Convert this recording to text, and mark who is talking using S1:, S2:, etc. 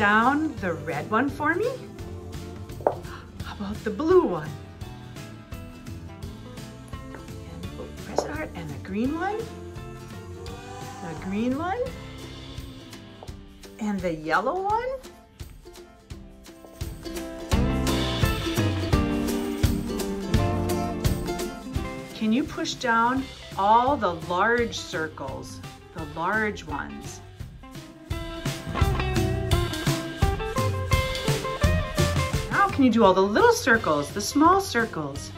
S1: the red one for me? How about the blue one? And press it hard. And the green one? The green one? And the yellow one? Can you push down all the large circles, the large ones? Can you do all the little circles, the small circles?